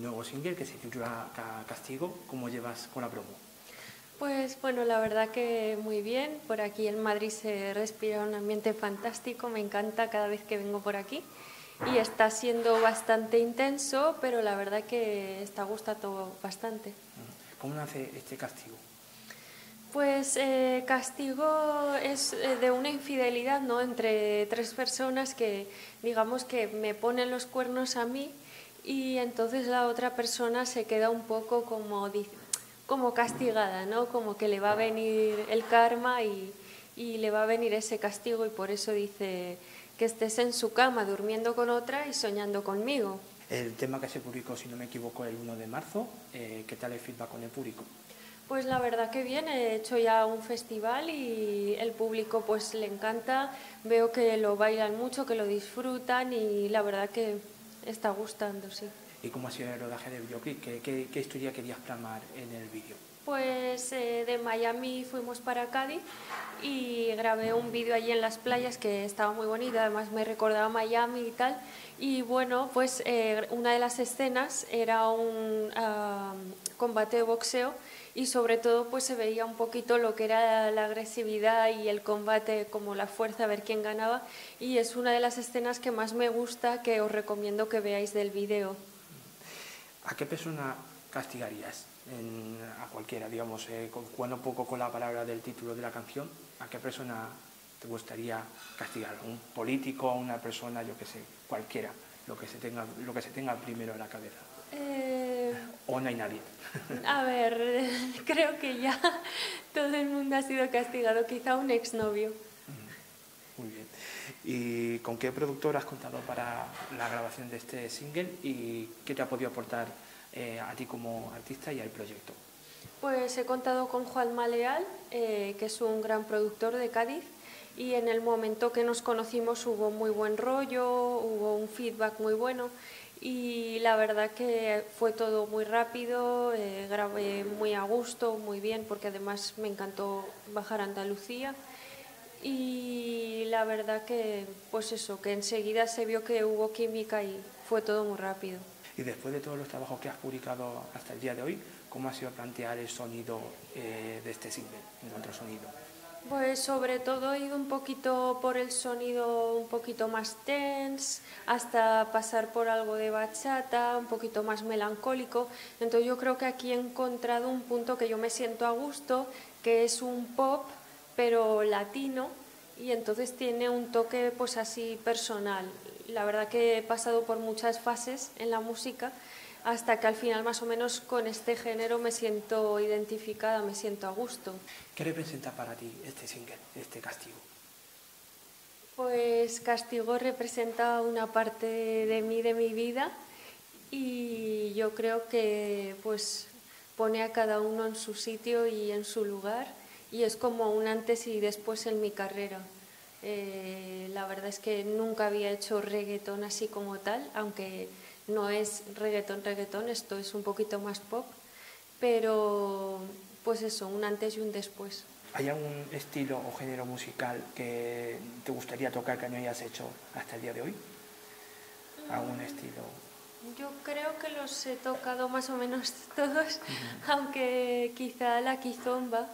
nuevo single que se titula Castigo. ¿Cómo llevas con la promo? Pues bueno, la verdad que muy bien. Por aquí en Madrid se respira un ambiente fantástico, me encanta cada vez que vengo por aquí. Y está siendo bastante intenso, pero la verdad que está gustando bastante. ¿Cómo nace este castigo? Pues eh, castigo es eh, de una infidelidad, ¿no? Entre tres personas que, digamos, que me ponen los cuernos a mí y entonces la otra persona se queda un poco como, como castigada, ¿no? Como que le va a venir el karma y, le va a venir ese castigo y por eso dice que estés en su cama durmiendo con otra y soñando conmigo. El tema que se publicó, si no me equivoco, el 1 de marzo, eh, ¿qué tal el feedback con el público? Pues la verdad que bien, he hecho ya un festival y el público pues le encanta, veo que lo bailan mucho, que lo disfrutan y la verdad que está gustando, sí. ¿Y cómo ha sido el rodaje del videoclip? ¿Qué, qué, historia querías plasmar en el vídeo? Pues eh, de Miami fuimos para Cádiz y grabé un vídeo allí en las playas que estaba muy bonito, además me recordaba Miami y tal. Y bueno, pues eh, una de las escenas era un ah, combate de boxeo y sobre todo pues se veía un poquito lo que era la agresividad y el combate como la fuerza a ver quién ganaba y es una de las escenas que más me gusta que os recomiendo que veáis del vídeo. ¿A qué persona castigarías? a cualquiera, digamos, eh, jugando un poco con la palabra del título de la canción, ¿a qué persona te gustaría castigar? ¿Un político, una persona, yo qué sé, cualquiera, lo que se tenga, lo que se tenga primero en la cabeza? Eh, ¿O no hay nadie? A ver, creo que ya todo el mundo ha sido castigado, quizá un exnovio. Muy bien. ¿Y con qué productor has contado para la grabación de este single y qué te ha podido aportar eh, a ti como artista y al proyecto? Pues he contado con Juan Maleal, eh, que es un gran productor de Cádiz, y en el momento que nos conocimos hubo muy buen rollo, hubo un feedback muy bueno y la verdad que fue todo muy rápido, eh, grabé muy a gusto, muy bien, porque además me encantó bajar a Andalucía y la verdad que pues eso, que enseguida se vio que hubo química y fue todo muy rápido. Y después de todos los trabajos que has publicado hasta el día de hoy, ¿cómo ha sido plantear el sonido eh, de este single, en sonido? Pues sobre todo he ido un poquito por el sonido un poquito más tense, hasta pasar por algo de bachata, un poquito más melancólico. Entonces yo creo que aquí he encontrado un punto que yo me siento a gusto, que es un pop, pero latino, y entonces tiene un toque pues así personal. La verdad que he pasado por muchas fases en la música hasta que al final más o menos con este género me siento identificada, me siento a gusto. ¿Qué representa para ti este single, este castigo? Pues castigo representa una parte de mí, de mi vida y yo creo que pues pone a cada uno en su sitio y en su lugar y es como un antes y después en mi carrera. Eh, la verdad es que nunca había hecho reggaetón así como tal, aunque no es reggaetón, reggaetón, esto es un poquito más pop, pero pues eso, un antes y un después. ¿Hay algún estilo o género musical que te gustaría tocar que no hayas hecho hasta el día de hoy? ¿Algún estilo? Yo creo que los he tocado más o menos todos, aunque quizá la quizomba,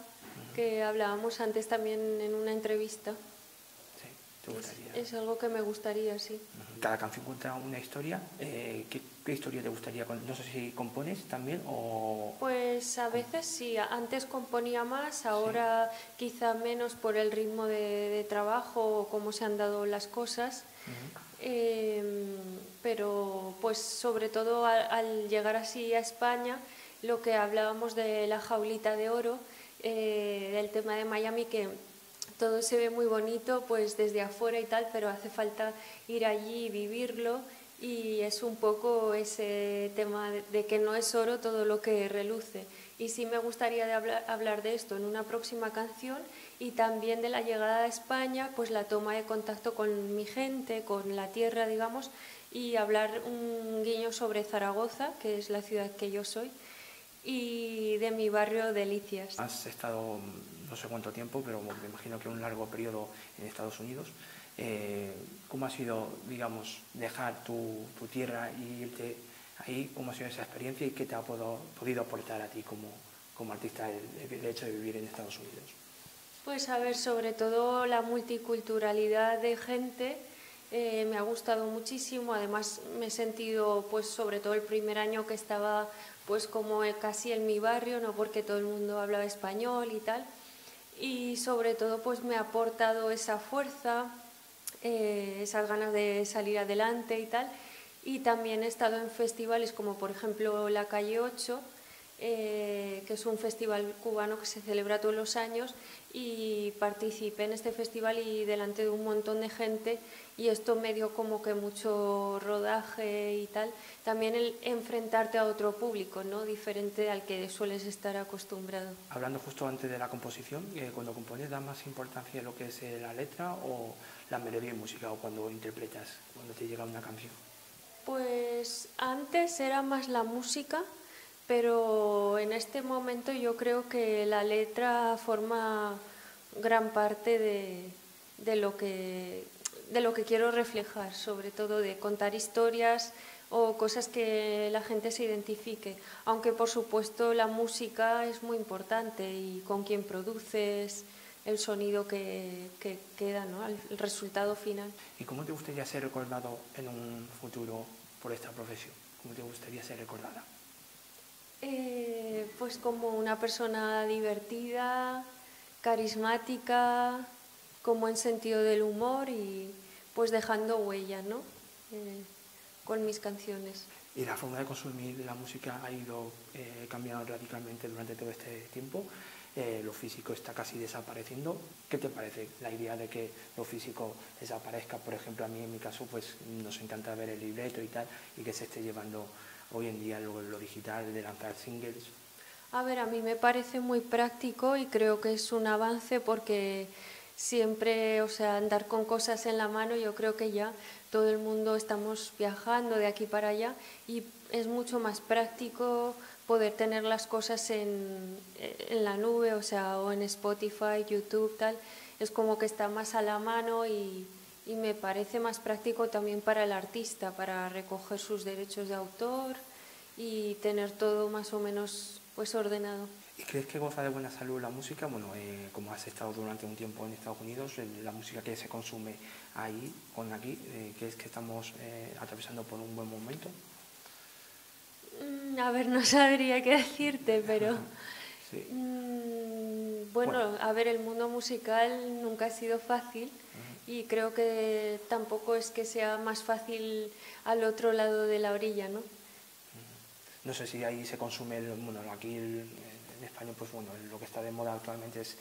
que hablábamos antes también en una entrevista, es, algo que me gustaría, sí. Cada canción cuenta una historia. Eh, ¿qué, historia te gustaría? No sé si compones también o... Pues a veces sí. Antes componía más, ahora quizá menos por el ritmo de, trabajo o cómo se han dado las cosas. Em, pero pues sobre todo al, llegar así a España, lo que hablábamos de la jaulita de oro, eh, del tema de Miami, que todo se ve muy bonito pues desde afuera y tal, pero hace falta ir allí y vivirlo y es un poco ese tema de que no es oro todo lo que reluce. Y sí me gustaría de hablar, de esto en una próxima canción y también de la llegada a España, pues la toma de contacto con mi gente, con la tierra, digamos, y hablar un guiño sobre Zaragoza, que es la ciudad que yo soy, y de mi barrio Delicias. Has estado no sé cuánto tiempo, pero me imagino que un largo periodo en Estados Unidos. Eh, ¿Cómo ha sido, digamos, dejar tu, tierra y irte ahí cómo ha sido esa experiencia y qué te ha podido aportar a ti como, como artista el, hecho de vivir en Estados Unidos. Pues a ver, sobre todo la multiculturalidad de gente eh, me ha gustado muchísimo. Además me he sentido, pues sobre todo el primer año que estaba pues como casi en mi barrio, no porque todo el mundo hablaba español y tal. Y sobre todo pues me ha aportado esa fuerza, eh, esas ganas de salir adelante y tal. Y también he estado en festivales como por ejemplo La Calle 8, eh, que es un festival cubano que se celebra todos los años y participé en este festival y delante de un montón de gente y esto me dio como que mucho rodaje y tal. También el enfrentarte a otro público, ¿no? Diferente al que sueles estar acostumbrado. Hablando justo antes de la composición, eh, cuando compones da más importancia a lo que es eh, la letra o la melodía y música o cuando interpretas, cuando te llega una canción. Pues antes era más la música, pero en este momento yo creo que la letra forma gran parte de, lo que, de lo que quiero reflejar, sobre todo de contar historias o cosas que la gente se identifique, aunque por supuesto la música es muy importante y con quien produces el sonido que, queda, ¿no? el resultado final. ¿Y cómo te gustaría ser recordado en un futuro por esta profesión? ¿Cómo te gustaría ser recordada? Eh, pues como una persona divertida, carismática, con buen sentido del humor y pues dejando huella, ¿no? Eh, con mis canciones. ¿Y la forma de consumir la música ha ido eh, cambiando radicalmente durante todo este tiempo? Lo físico está casi desapareciendo. ¿Qué te parece la idea de que lo físico desaparezca? Por ejemplo, a mí en mi caso pues nos encanta ver el libreto y tal, y que se esté llevando hoy en día lo, lo digital de lanzar singles. A ver, a mí me parece muy práctico y creo que es un avance porque siempre, o sea, andar con cosas en la mano, yo creo que ya todo el mundo estamos viajando de aquí para allá y es mucho más práctico poder tener las cosas en, en, la nube, o sea, o en Spotify, YouTube, tal, es como que está más a la mano y, y, me parece más práctico también para el artista, para recoger sus derechos de autor y tener todo más o menos pues ordenado. ¿Y crees que goza de buena salud la música? Bueno, eh, como has estado durante un tiempo en Estados Unidos, la música que se consume ahí, con aquí, eh, ¿crees que estamos eh, atravesando por un buen momento? Mm, a ver, no sabría qué decirte, pero mm, bueno, a ver, el mundo musical nunca ha sido fácil y creo que tampoco es que sea más fácil al otro lado de la orilla, ¿no? No sé si ahí se consume, bueno, aquí en España, pues bueno, lo que está de moda actualmente es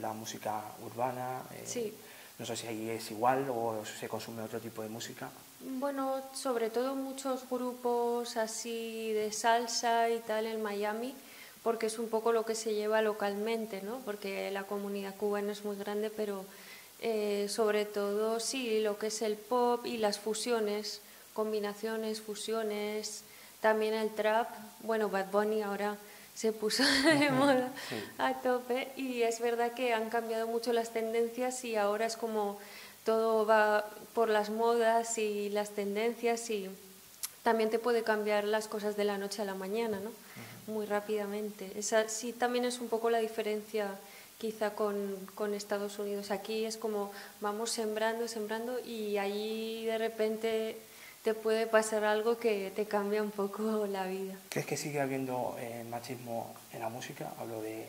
la música urbana. Eh, sí. No sé si ahí es igual o se consume otro tipo de música. Bueno, sobre todo muchos grupos así de salsa y tal en Miami, porque es un poco lo que se lleva localmente, ¿no? Porque la comunidad cubana es muy grande, pero eh, sobre todo sí, lo que es el pop y las fusiones, combinaciones, fusiones, también el trap. Bueno, Bad Bunny ahora se puso de moda a tope y es verdad que han cambiado mucho las tendencias y ahora es como todo va por las modas y las tendencias y también te puede cambiar las cosas de la noche a la mañana, ¿no? Muy rápidamente. Esa sí también es un poco la diferencia quizá con, con, Estados Unidos. Aquí es como vamos sembrando, sembrando y ahí de repente te puede pasar algo que te cambia un poco la vida. ¿Crees que sigue habiendo eh, machismo en la música? Hablo de,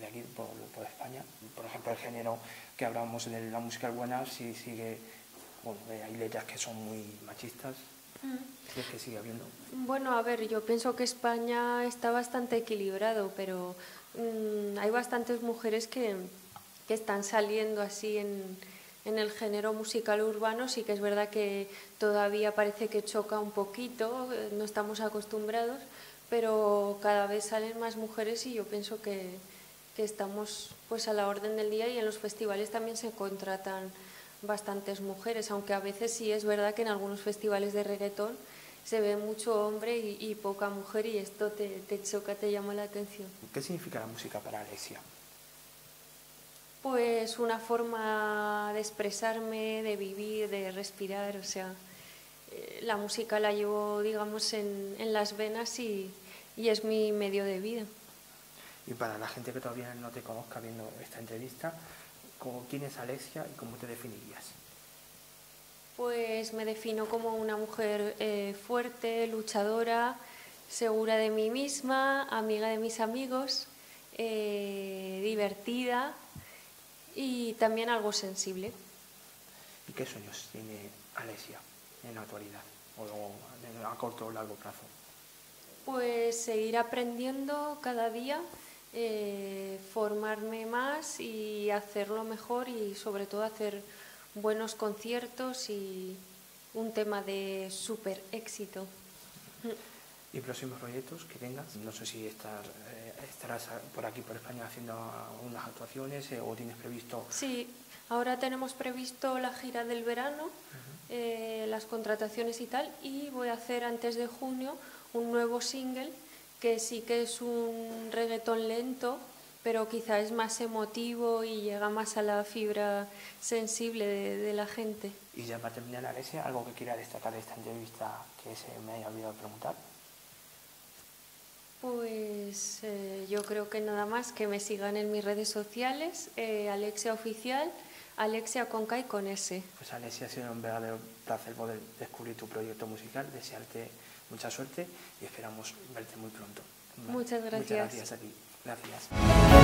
de aquí, por, por España. Por ejemplo, el género que hablamos de la música buena, si sigue, bueno, hay letras que son muy machistas. Bueno, a ver, yo pienso que España está bastante equilibrado, pero mm, hay bastantes mujeres que, que están saliendo así en, en el género musical urbano. Sí que es verdad que todavía parece que choca un poquito, eh, no estamos acostumbrados, pero cada vez salen más mujeres y yo pienso que, que estamos pues a la orden del día y en los festivales también se contratan bastantes mujeres, aunque a veces sí es verdad que en algunos festivales de reggaetón se ve mucho hombre y, poca mujer y esto te, te, choca, te llama la atención. ¿Qué significa la música para Alexia? Pues una forma de expresarme, de vivir, de respirar, o sea, eh, la música la llevo, digamos, en, en las venas y, y es mi medio de vida. Y para la gente que todavía no te conozca viendo esta entrevista, ¿quién es Alexia y cómo te definirías? Pues me defino como una mujer eh, fuerte, luchadora, segura de mí misma, amiga de mis amigos, eh, divertida y también algo sensible. ¿Y qué sueños tiene Alexia en la actualidad o a corto o largo plazo? Pues seguir aprendiendo cada día, eh, formarme más y hacerlo mejor y sobre todo hacer buenos conciertos y un tema de súper éxito. ¿Y próximos proyectos que tengas? No sé si estar, eh, estarás por aquí, por España, haciendo unas actuaciones eh, o tienes previsto... Sí, ahora tenemos previsto la gira del verano, las contrataciones y tal, y voy a hacer antes de junio un nuevo single que sí que es un reggaetón lento, pero quizá es más emotivo y llega más a la fibra sensible de, la gente. Y ya para terminar, Alesia, ¿algo que quiera destacar de esta entrevista que se me haya olvidado preguntar? Pues eh, yo creo que nada más que me sigan en mis redes sociales, eh, Alexia Oficial, Alexia con K y con S. Pues Alexia, ha sido un verdadero placer poder descubrir tu proyecto musical, desearte mucha suerte y esperamos verte muy pronto. Muchas gracias. Muchas gracias a ti. Gracias.